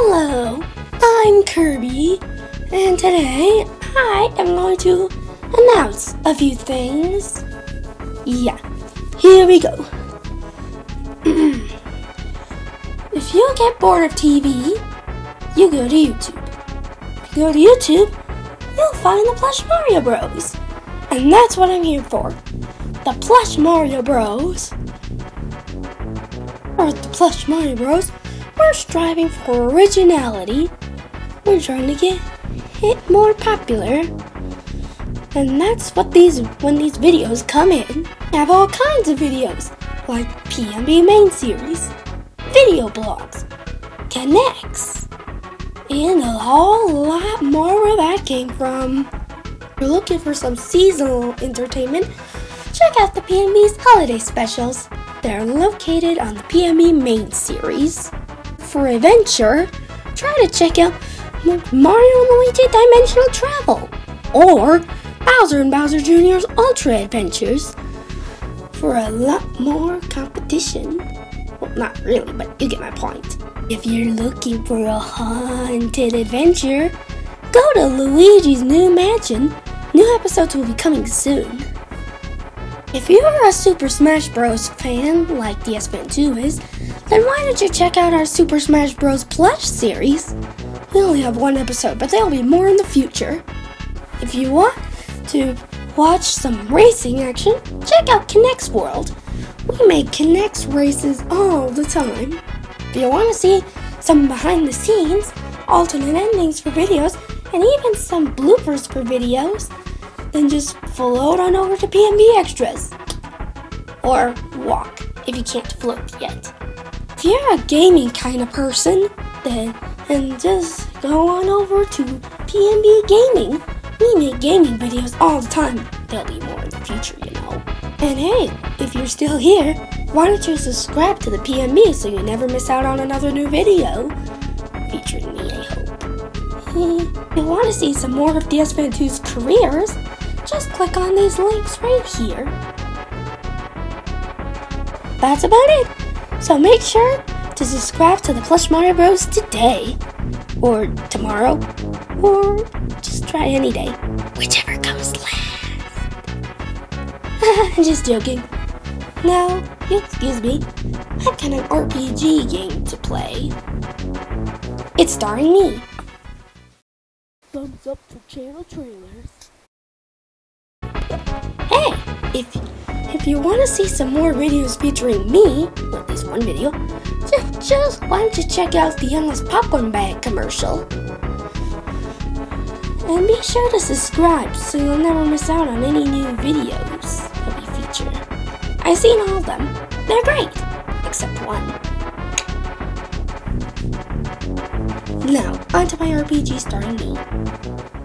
Hello, I'm Kirby, and today I am going to announce a few things. Yeah, here we go. if you get bored of TV, you go to YouTube. If you go to YouTube, you'll find the Plush Mario Bros. And that's what I'm here for. The Plush Mario Bros. Or the Plush Mario Bros. We're striving for originality. We're trying to get it more popular. And that's what these when these videos come in. I have all kinds of videos, like PMB main series, video blogs, connects, and a whole lot more where that came from. If you're looking for some seasonal entertainment, check out the PMB's holiday specials. They're located on the PMB main series. For adventure, try to check out Mario and Luigi Dimensional Travel or Bowser and Bowser Jr.'s Ultra Adventures for a lot more competition. Well, not really, but you get my point. If you're looking for a haunted adventure, go to Luigi's New Mansion. New episodes will be coming soon. If you are a Super Smash Bros. fan, like DS2 is, then why don't you check out our Super Smash Bros. Plush series? We only have one episode, but there'll be more in the future. If you want to watch some racing action, check out Kinect's World. We make Kinect's races all the time. If you want to see some behind the scenes, alternate endings for videos, and even some bloopers for videos, then just float on over to PMB Extras. Or walk if you can't float yet. If you're a gaming kind of person, then and just go on over to PMB Gaming. We make gaming videos all the time. There'll be more in the future, you know. And hey, if you're still here, why don't you subscribe to the PMB so you never miss out on another new video? Featuring me, I hope. If you want to see some more of DS Fan 2's careers, just click on these links right here. That's about it. So make sure to subscribe to the Plush Mario Bros. today, or tomorrow, or just try any day, whichever comes last. just joking. Now, excuse me, I've got an RPG game to play. It's starring me. Thumbs up for channel trailers. Hey, if if you want to see some more videos featuring me, at least one video, just, just why don't you check out the Endless Popcorn Bag commercial? And be sure to subscribe so you'll never miss out on any new videos that we feature. I've seen all of them. They're great, except one. Now, onto my RPG starring me.